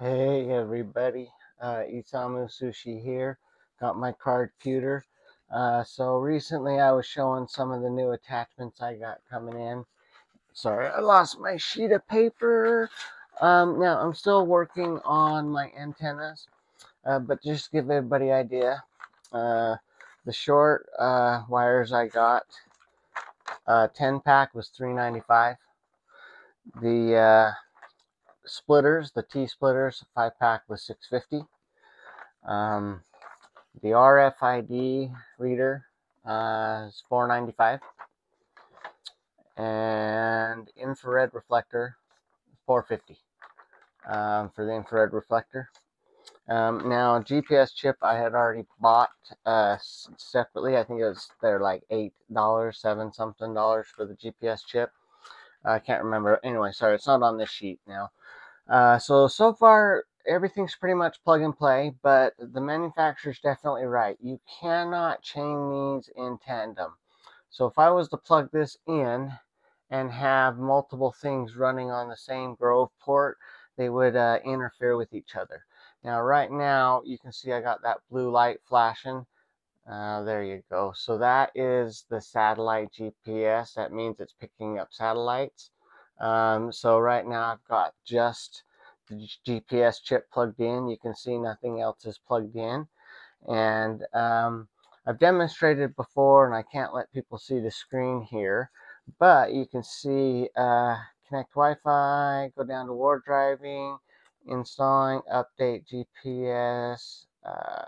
Hey everybody, uh, Isamu Sushi here. Got my Cardputer. Uh, so recently I was showing some of the new attachments I got coming in. Sorry, I lost my sheet of paper. Um, now I'm still working on my antennas, uh, but just to give everybody idea, uh, the short uh, wires I got, uh, 10 pack was 395. The uh, splitters, the T splitters, five pack was 650. Um, the RFID reader uh, is 495, and infrared reflector 450 um, for the infrared reflector. Um, now GPS chip I had already bought uh, separately. I think it was they're like eight dollars, seven something dollars for the GPS chip. I can't remember. Anyway, sorry, it's not on this sheet now. Uh, so, so far, everything's pretty much plug and play, but the manufacturer's definitely right. You cannot chain these in tandem. So if I was to plug this in and have multiple things running on the same Grove port, they would uh, interfere with each other. Now, right now, you can see I got that blue light flashing. Uh, there you go. So that is the satellite GPS. That means it's picking up satellites. Um, so right now I've got just the GPS chip plugged in. You can see nothing else is plugged in. And um, I've demonstrated before, and I can't let people see the screen here, but you can see uh, connect Wi-Fi, go down to war driving, installing, update GPS, uh,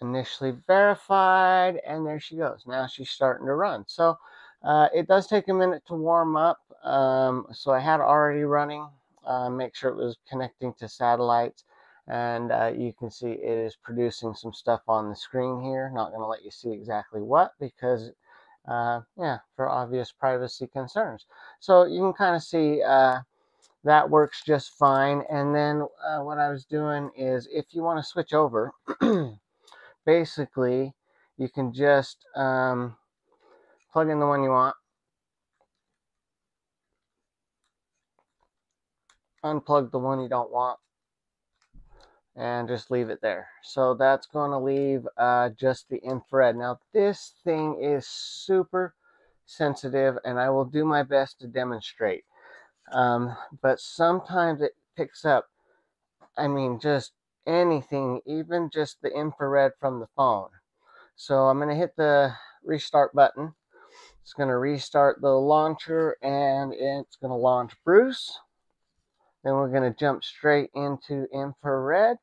initially verified, and there she goes. Now she's starting to run. So uh, it does take a minute to warm up. Um, so I had already running, uh, make sure it was connecting to satellites. And uh, you can see it is producing some stuff on the screen here. Not going to let you see exactly what because, uh, yeah, for obvious privacy concerns. So you can kind of see uh, that works just fine. And then uh, what I was doing is if you want to switch over, basically you can just um, plug in the one you want, unplug the one you don't want, and just leave it there. So that's going to leave uh, just the infrared. Now this thing is super sensitive and I will do my best to demonstrate. Um, but sometimes it picks up, I mean, just anything, even just the infrared from the phone. So I'm going to hit the restart button. It's going to restart the launcher and it's going to launch Bruce. Then we're going to jump straight into infrared.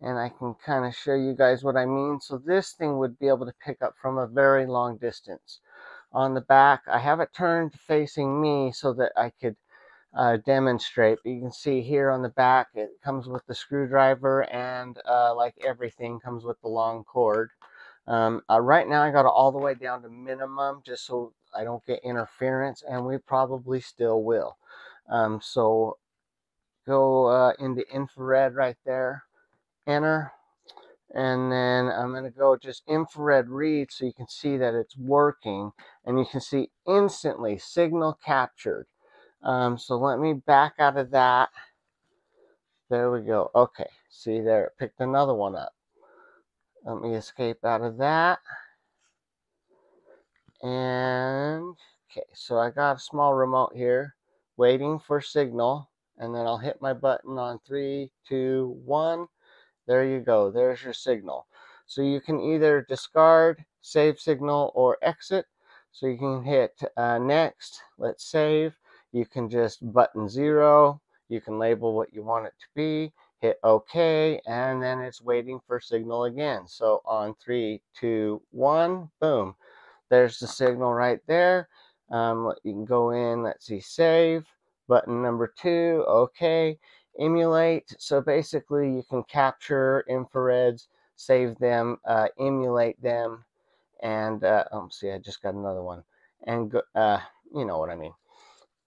And I can kind of show you guys what I mean. So this thing would be able to pick up from a very long distance. On the back, I have it turned facing me so that I could uh, demonstrate. But you can see here on the back, it comes with the screwdriver and uh, like everything comes with the long cord. Um, uh, right now I got it all the way down to minimum just so I don't get interference and we probably still will. Um, so go uh, into infrared right there, enter, and then I'm going to go just infrared read so you can see that it's working and you can see instantly signal captured. Um, so let me back out of that. There we go. Okay, see there, it picked another one up. Let me escape out of that. And, okay, so I got a small remote here, waiting for signal. And then I'll hit my button on three, two, one. There you go. There's your signal. So you can either discard, save signal, or exit. So you can hit uh, next, let's save. You can just button zero. You can label what you want it to be, hit OK, and then it's waiting for signal again. So on three, two, one, boom. There's the signal right there. Um, you can go in, let's see, save. Button number two, OK. Emulate. So basically, you can capture infrareds, save them, uh, emulate them, and uh, oh, see, I just got another one. And go, uh, you know what I mean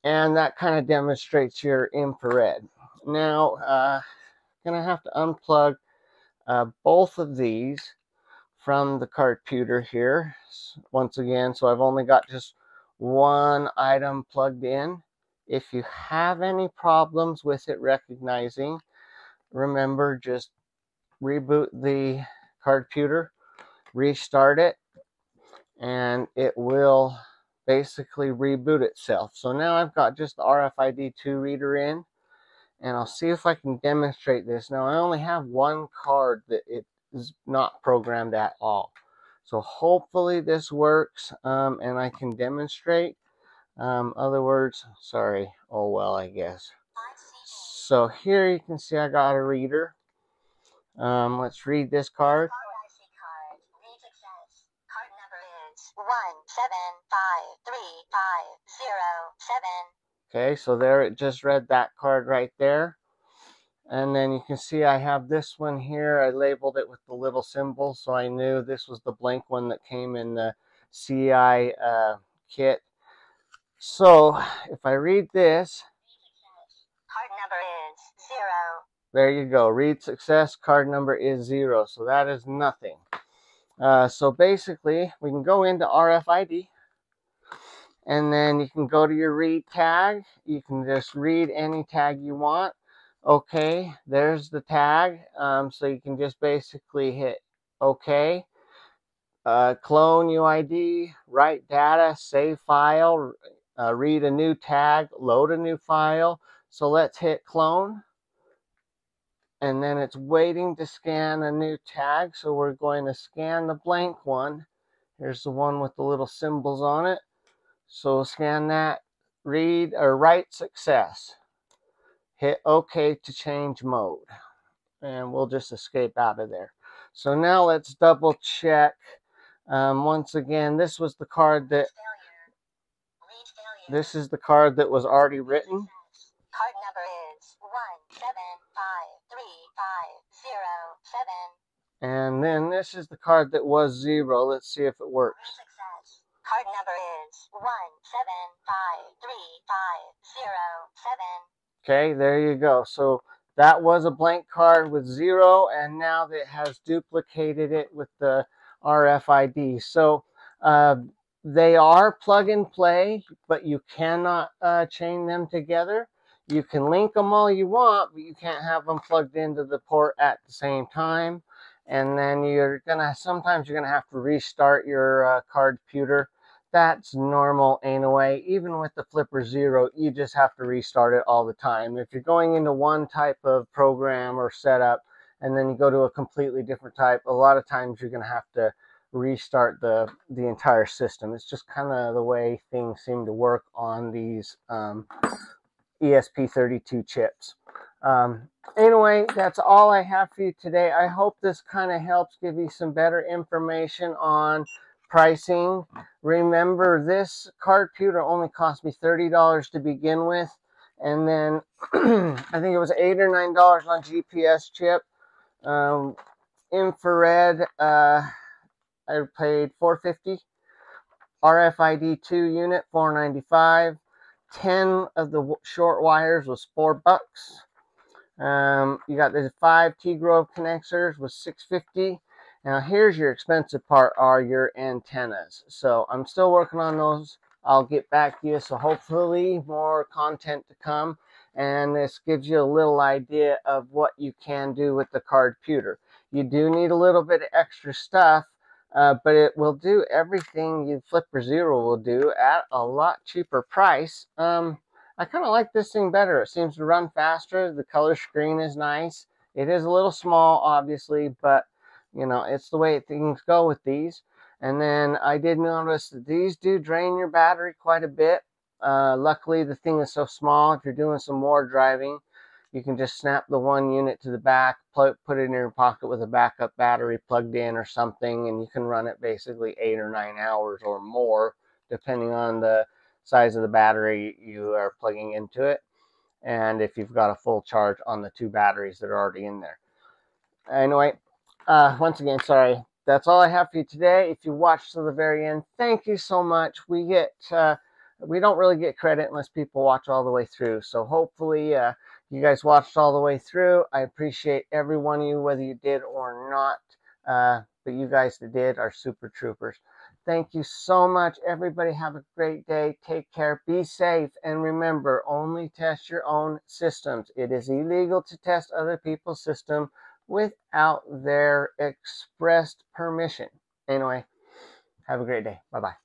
and that kind of demonstrates your infrared. Now, uh, gonna have to unplug uh, both of these from the Cardputer here once again. So I've only got just one item plugged in If you have any problems with it recognizing, remember just reboot the card computer, restart it, and it will basically reboot itself. So now I've got just the RFID 2 reader in and I'll see if I can demonstrate this. Now I only have one card that it is not programmed at all. So hopefully this works um, and I can demonstrate. Um, other words, sorry, oh well I guess. So here you can see I got a reader. Um, let's read this card. one seven five three five zero seven. Okay, so there it just read that card right there. And then you can see I have this one here. I labeled it with the little symbol, so I knew this was the blank one that came in the CI uh, kit. So if I read this, card number is zero. There you go. Read success. Card number is zero. So that is nothing. Uh, so basically, we can go into RFID and then you can go to your read tag. You can just read any tag you want. Okay, there's the tag. Um, so you can just basically hit OK. Uh, clone UID, write data, save file, uh, read a new tag, load a new file. So let's hit clone and then it's waiting to scan a new tag. So we're going to scan the blank one. Here's the one with the little symbols on it. So scan that, read or write success. Hit OK to change mode. And we'll just escape out of there. So now let's double check. Um, once again, this was the card that this is the card that was already written. Card number is one seven five three five zero seven. And then this is the card that was zero. Let's see if it works. Card number is one seven five three five zero seven. Okay, there you go. So that was a blank card with zero, and now it has duplicated it with the RFID. So uh, they are plug and play, but you cannot uh, chain them together. You can link them all you want, but you can't have them plugged into the port at the same time. And then you're gonna, sometimes you're gonna have to restart your uh, card computer. That's normal anyway. Even with the Flipper Zero, you just have to restart it all the time. If you're going into one type of program or setup, and then you go to a completely different type, a lot of times you're gonna have to restart the the entire system. It's just kind of the way things seem to work on these um, ESP32 chips. Um, anyway, that's all I have for you today. I hope this kind of helps give you some better information on pricing. Remember, this card computer only cost me $30 to begin with. And then I think it was 8 or $9 on GPS chip. Um, infrared, uh, I paid 450 RFID 2 unit, 495 10 of the short wires was four bucks. Um, you got the five T Grove connectors was 650. Now here's your expensive part are your antennas. So I'm still working on those. I'll get back to you. So hopefully more content to come. And this gives you a little idea of what you can do with the card computer. You do need a little bit of extra stuff uh, but it will do everything you Flipper Zero will do at a lot cheaper price. Um, I kind of like this thing better. It seems to run faster. The color screen is nice. It is a little small, obviously, but you know, it's the way things go with these. And then I did notice that these do drain your battery quite a bit. Uh, luckily, the thing is so small. If you're doing some war driving, you can just snap the one unit to the back, put it in your pocket with a backup battery plugged in or something, and you can run it basically eight or nine hours or more, depending on the size of the battery you are plugging into it. And if you've got a full charge on the two batteries that are already in there. Anyway, uh, once again, sorry. That's all I have for you today. If you watched to the very end, thank you so much. We get, uh, we don't really get credit unless people watch all the way through. So hopefully, uh, you guys watched all the way through. I appreciate every one of you, whether you did or not. Uh, but you guys that did are super troopers. Thank you so much. Everybody have a great day. Take care. Be safe. And remember, only test your own systems. It is illegal to test other people's system without their expressed permission. Anyway, have a great day. Bye bye.